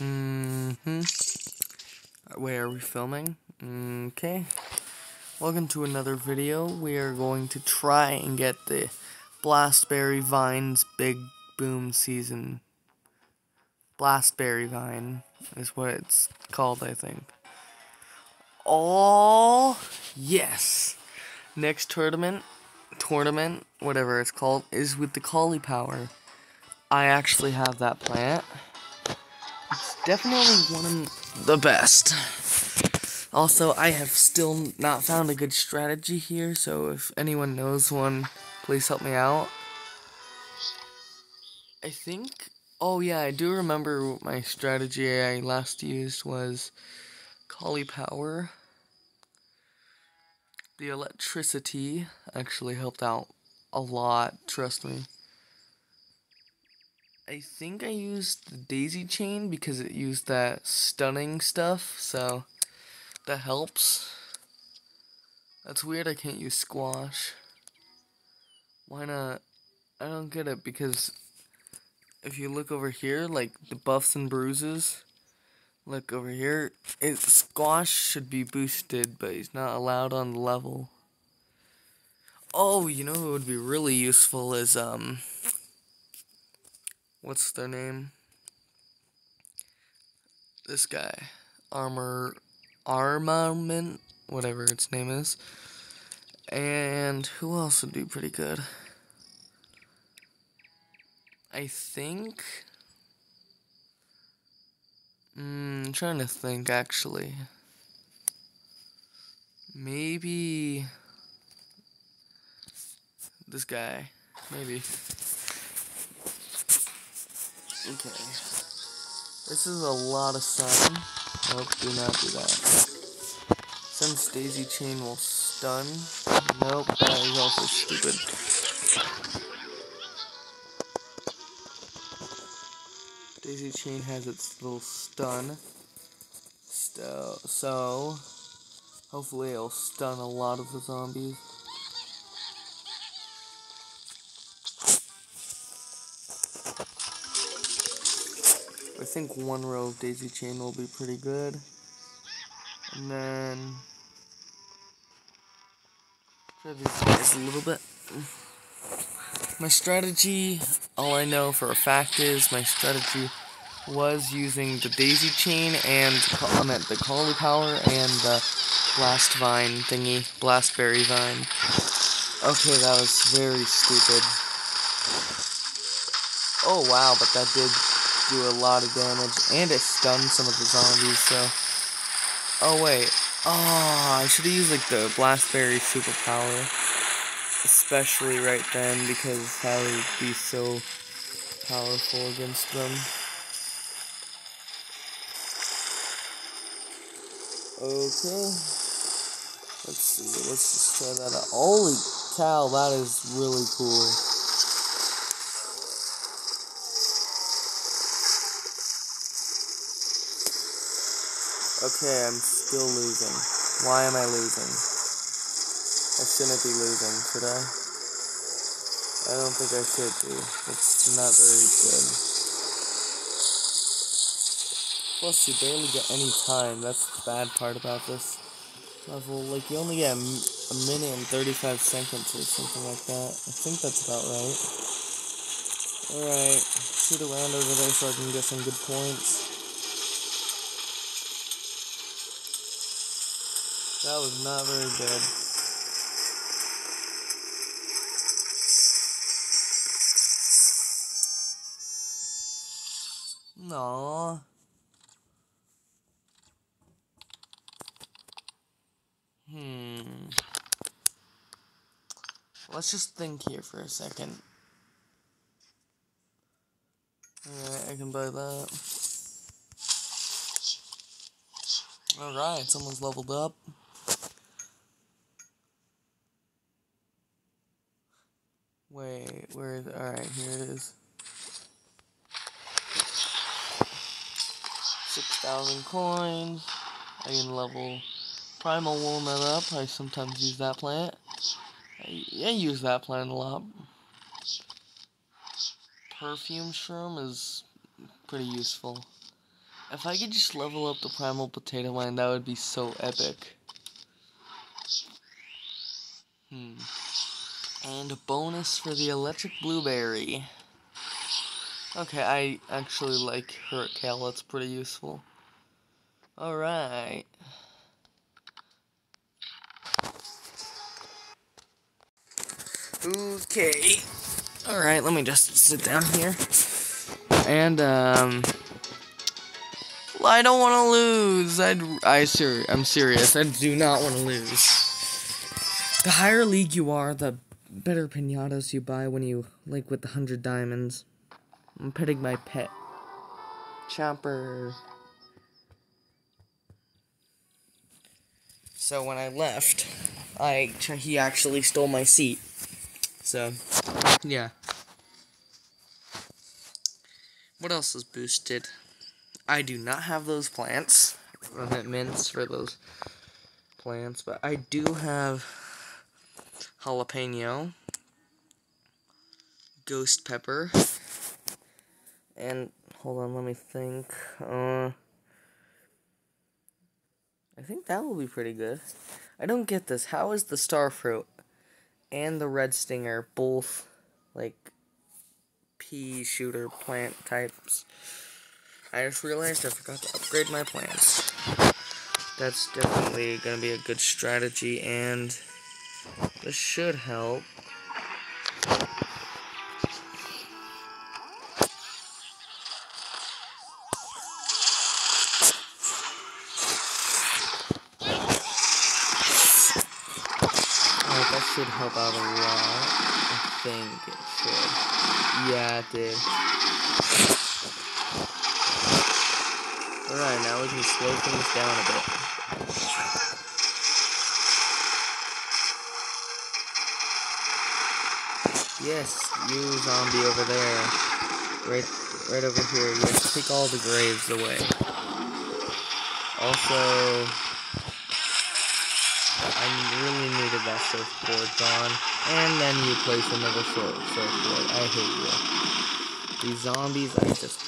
Mm-hmm. Wait, are we filming? Okay. Welcome to another video. We are going to try and get the Blastberry Vines Big Boom Season. Blastberry Vine is what it's called, I think. Oh, yes. Next tournament, tournament, whatever it's called, is with the Cauliflower. I actually have that plant. Definitely one of the best. Also, I have still not found a good strategy here, so if anyone knows one, please help me out. I think, oh yeah, I do remember my strategy I last used was Cauliflower. The electricity actually helped out a lot, trust me. I think I used the Dazey Chain because it used that stunning stuff, so that helps. That's weird I can't use squash. Why not? I don't get it because if you look over here, like the buffs and bruises, look over here, it, squash should be boosted, but he's not allowed on the level. Oh, you know what would be really useful is, um, what's their name? This guy, armor, Armamint, whatever its name is. And who else would do pretty good? I think. Mm, I'm trying to think actually. Maybe this guy. Maybe. Okay. This is a lot of sun. Nope, do not do that. Since Dazey Chain will stun. Nope, that is also stupid. Dazey Chain has its little stun. So, so hopefully it'll stun a lot of the zombies. I think one row of Dazey Chain will be pretty good. And then try these guys a little bit. My strategy, all I know for a fact is my strategy was using the Dazey Chain and I meant the cauliflower and the blast vine thingy, blastberry vine. Okay, that was very stupid. Oh wow, but that did do a lot of damage, and it stunned some of the zombies, so... Oh, wait. Oh, I should have used, like, the Blastberry superpower. Especially right then, because that would be so powerful against them. Okay. Let's see, let's just try that out. Holy cow, that is really cool. Okay, I'm still losing. Why am I losing? I shouldn't be losing, should I? I don't think I should be. It's not very good. Plus, you barely get any time. That's the bad part about this level. Like, you only get a, a minute and 35 seconds or something like that. I think that's about right. Alright, shoot around over there so I can get some good points. That was not very good. No. Hmm. Let's just think here for a second. Alright, I can buy that. Alright, someone's leveled up. Wait, where is? Alright, here it is. 6,000 coins. I can level Primal Walnut up. I sometimes use that plant. I, I use that plant a lot. Perfume Shroom is pretty useful. If I could just level up the primal potato mine, that would be so epic. Hmm. And a bonus for the electric blueberry. Okay, I actually like Hurrikale. That's pretty useful. Alright. Okay. Alright, let me just sit down here. And, um... I don't want to lose. I'd, I ser I'm serious. I do not want to lose. The higher league you are, the better pinatas you buy when you, like with the 100 diamonds. I'm petting my pet. Chopper. So when I left, I he actually stole my seat. So, yeah. What else is boosted? I do not have those plants. I meant mints for those plants, but I do have jalapeno, ghost pepper, and hold on, let me think. Uh, I think that will be pretty good. I don't get this. How is the star fruit and the red stinger both like pea shooter plant types? I just realized I forgot to upgrade my plants. That's definitely gonna be a good strategy and this should help. Oh, that should help out a lot. I think it should. Yeah, it did. Alright, now we can slow things down a bit. Yes, you zombie over there. Right right over here. You take all the graves away. Also I really needed that surfboard gone. And then you place another surf surfboard. I hate you. These zombies I just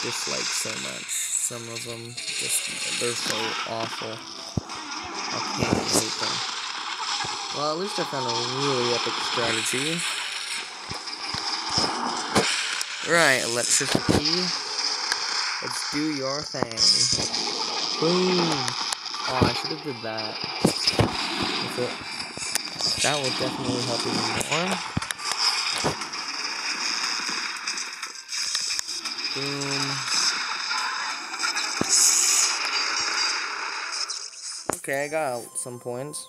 dislike so much. Some of them just they're so awful. I can't hate them. Well, at least I found a really epic strategy. Right, electricity. Let's do your thing. Boom! Oh, I should have did that. That will definitely help even more. Boom. Okay, I got some points.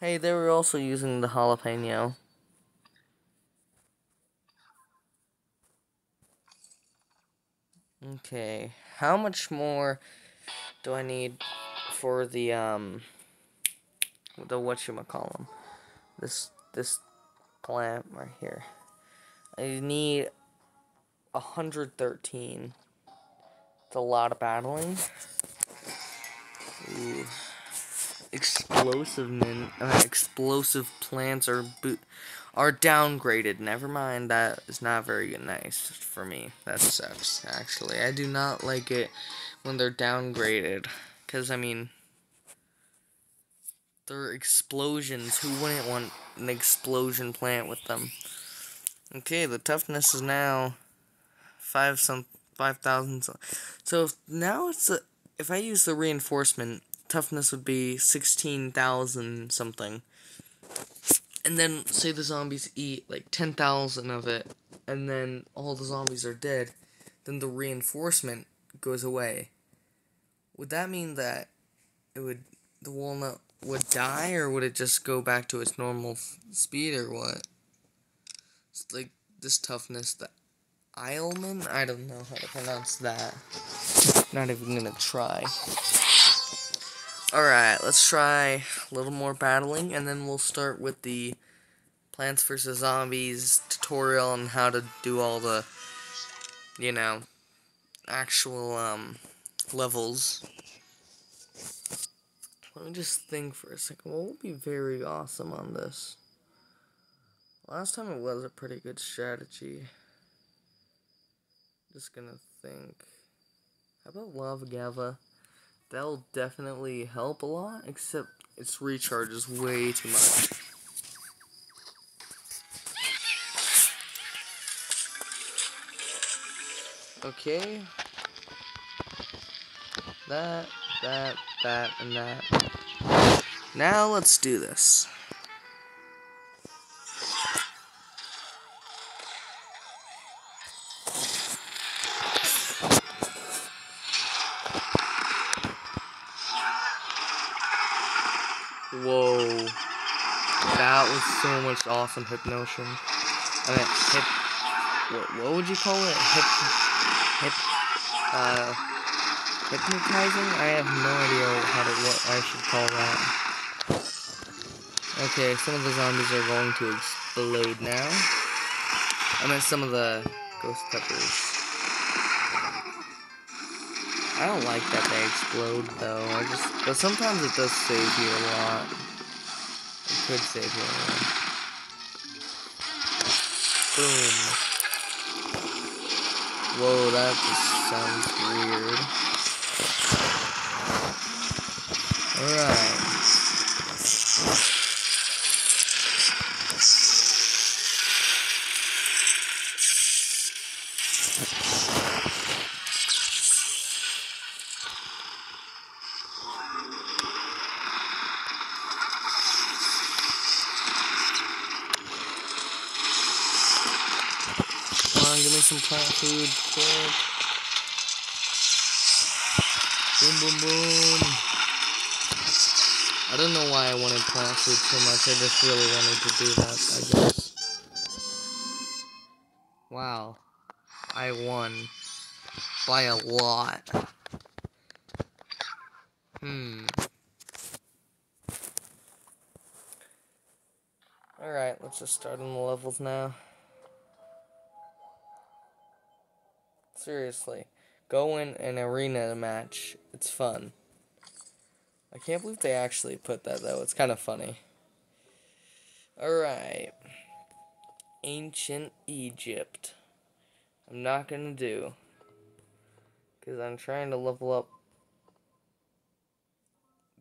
Hey, they were also using the jalapeno. Okay, how much more do I need for the, um, the whatchamacallem? This, this plant right here. I need 113. It's a lot of battling. Ooh. Explosive, uh, explosive plants are boot are downgraded. Never mind, that is not very nice for me. That sucks, actually. I do not like it when they're downgraded. Because, I mean, they're explosions. Who wouldn't want an explosion plant with them? Okay, the toughness is now five some five thousand. So now it's a if I use the reinforcement, toughness would be sixteen thousand something and then say the zombies eat like 10,000 of it, and then all the zombies are dead, then the reinforcement goes away. Would that mean that it would the walnut would die, or would it just go back to its normal speed, or what? It's like this toughness, the Isleman? I don't know how to pronounce that. Not even gonna try. Alright, let's try a little more battling, and then we'll start with the Plants vs. Zombies tutorial on how to do all the, you know, actual, um, levels. Let me just think for a second. What would be very awesome on this? Last time it was a pretty good strategy. Just gonna think. How about Lava Guava? That'll definitely help a lot, except its recharge is way too much. Okay. That, that, that, and that. Now let's do this. Much awesome hypnotion. I mean, hip. What, what would you call it? Hip. Hip. Uh. Hypnotizing? I have no idea how to, what I should call that. Okay, some of the zombies are going to explode now. I meant some of the ghost peppers. I don't like that they explode though. I just but sometimes it does save you a lot. Could save you a lot. Boom. Whoa, that just sounds weird. Alright. Me some plant food. Boom, boom, boom. I don't know why I wanted plant food so much. I just really wanted to do that, I guess. Wow. I won. By a lot. Hmm. Alright, let's just start on the levels now. Seriously. Go in an arena match. It's fun. I can't believe they actually put that though. It's kind of funny. Alright. Ancient Egypt. I'm not gonna do. Because I'm trying to level up.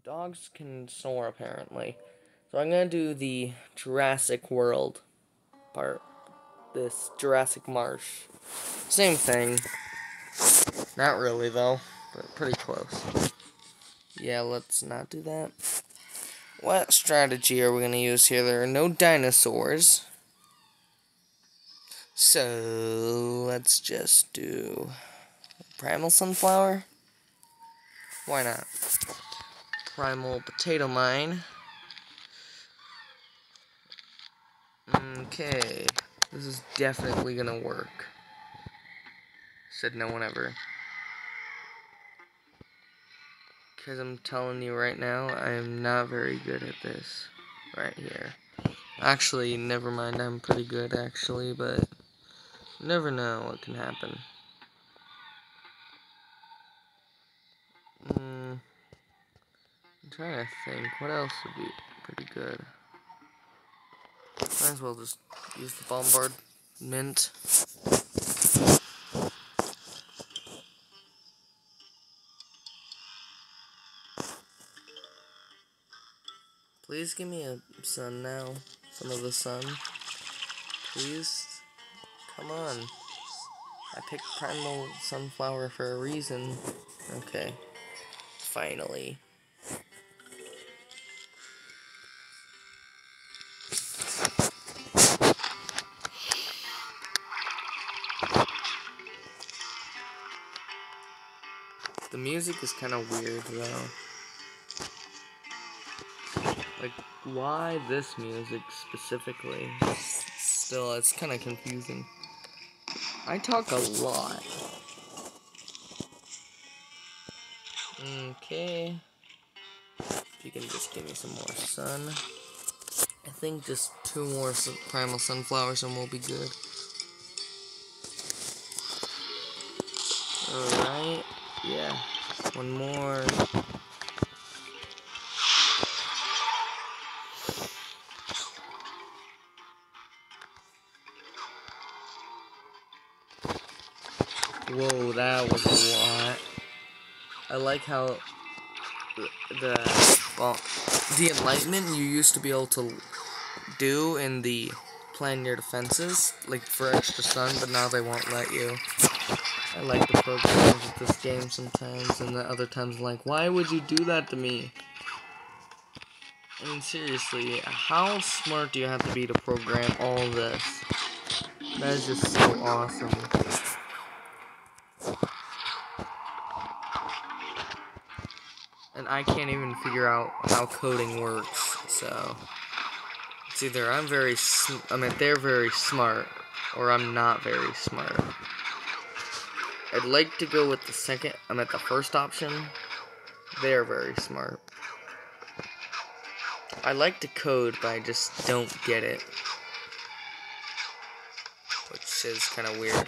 Dogs can soar apparently. So I'm gonna do the Jurassic World part. This Jurassic Marsh. Same thing. Not really though, but pretty close. Yeah, let's not do that. What strategy are we going to use here? There are no dinosaurs. So, let's just do Primal Sunflower. Why not? Primal Potato Mine. Okay. This is definitely to work. Said no one ever. Because I'm telling you right now, I am not very good at this. Right here. Actually, never mind, I'm pretty good actually, but never know what can happen. Mm, I'm trying to think, what else would be pretty good? Might as well just use the bombardment. Please give me a sun now. Some of the sun. Please. Come on. I picked Primal Sunflower for a reason. Okay. Finally. Music is kind of weird though. Like, why this music specifically? Still, it's kind of confusing. I talk a lot. Okay. If you can just give me some more sun. I think just two more primal sunflowers and we'll be good. One more. Whoa, that was a lot. I like how the, well, the enlightenment you used to be able to do in the plan your defenses, like for extra sun, but now they won't let you. I like the programs of this game sometimes, and the other times I'm like, why would you do that to me? I mean, seriously, how smart do you have to be to program all this? That is just so awesome. And I can't even figure out how coding works, so... It's either I'm very, I mean, they're very smart, or I'm not very smart. I'd like to go with the second, I'm at the first option. They're very smart. I like to code, but I just don't get it. Which is kind of weird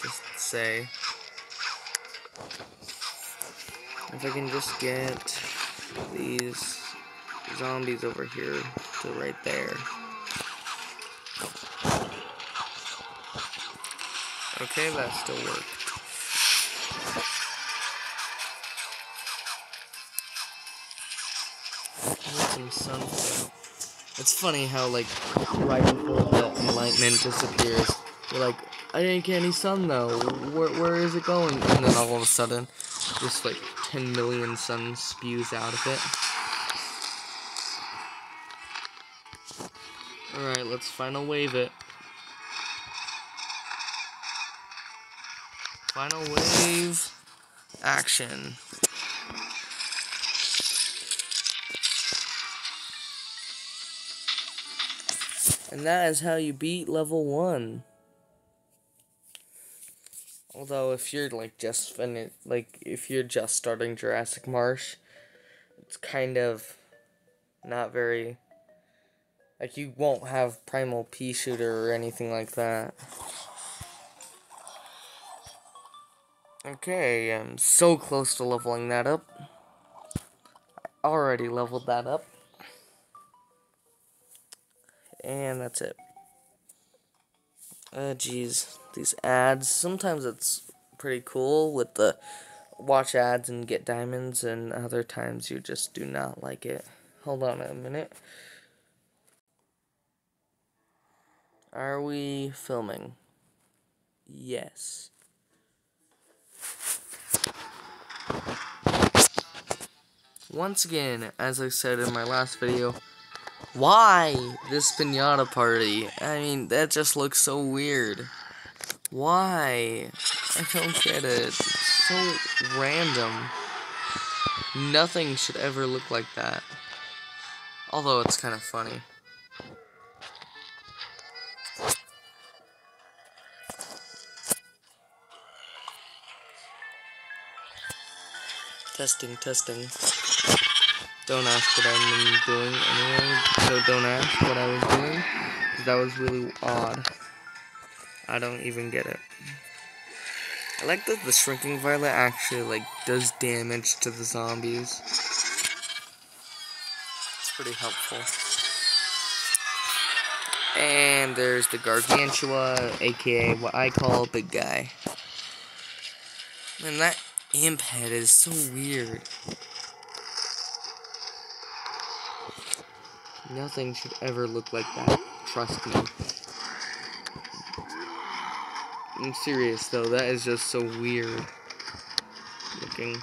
to say. If I can just get these zombies over here to right there. Okay, that still worked. Some sunflower. It's funny how, like, right before the enlightenment disappears, you're like, I didn't get any sun, though. Where, where is it going? And then all of a sudden, just, like, 10 million sun spews out of it. Alright, let's final wave it. Final wave. Action. And that is how you beat level 1. Although if you're like just fin like if you're just starting Jurassic Marsh, it's kind of not very like you won't have primal pea shooter or anything like that. Okay, I'm so close to leveling that up. I already leveled that up. And that's it. Oh, jeez. These ads, sometimes it's pretty cool with the watch ads and get diamonds, and other times you just do not like it. Hold on a minute. Are we filming? Yes. Once again, as I said in my last video, why this pinata party? I mean, that just looks so weird. Why? I don't get it. It's so random. Nothing should ever look like that. Although it's kind of funny. Testing, testing. Don't ask what I'm doing anyway, so don't ask what I was doing. That was really odd. I don't even get it. I like that the shrinking violet actually like does damage to the zombies. It's pretty helpful. And there's the Gargantuar, aka what I call Big Guy. And that imp head is so weird. Nothing should ever look like that. Trust me. I'm serious though, that is just so weird looking.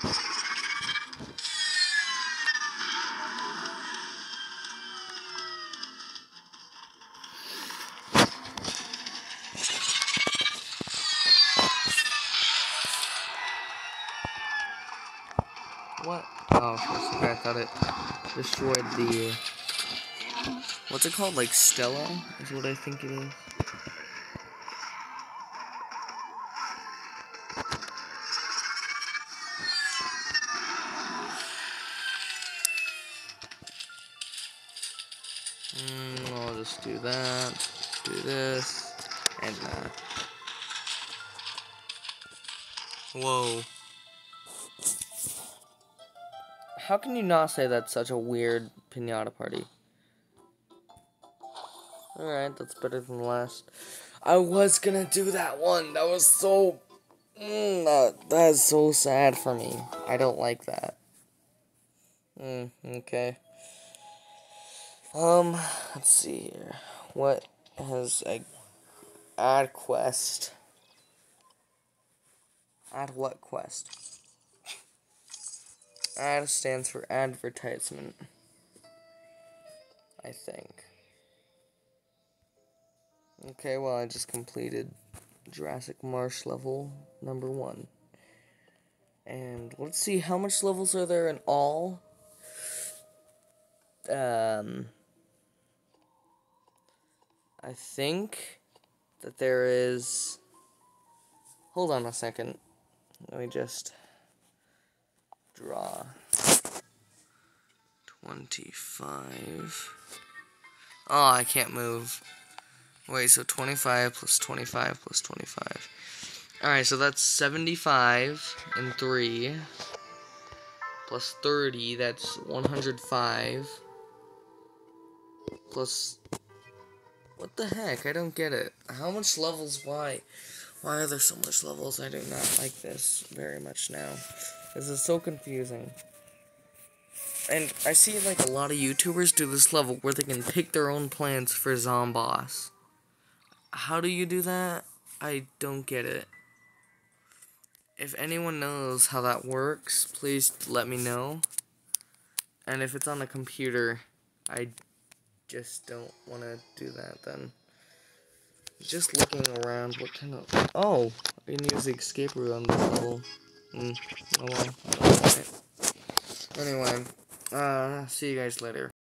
What? Oh, I thought it destroyed the uh, What's it called? Like Stella is what I think it is. Mm, I'll just do that, do this, and that. Whoa. How can you not say that's such a weird pinata party? Alright, that's better than last. I was gonna do that one. That was so Mm, that, that's so sad for me. I don't like that. Mm, okay. Um, let's see here. What has a add quest? Add what quest? Ad stands for advertisement. I think. Okay, well, I just completed Jurassic Marsh level number one. And let's see, how much levels are there in all? Um, I think that there is. Hold on a second. Let me just draw. 25. Oh, I can't move. Wait, so 25 plus 25 plus 25. Alright, so that's 75 and 3. Plus 30, that's 105. Plus... What the heck? I don't get it. How much levels? Why? Why are there so much levels? I do not like this very much now. This is so confusing. And I see like a lot of YouTubers do this level where they can pick their own plants for Zomboss. How do you do that? I don't get it. If anyone knows how that works, please let me know. And if it's on a computer, I just don't want to do that then. Just looking around, what kind of... Oh, I can use the escape route on this level. Mm, oh well. Anyway, uh, see you guys later.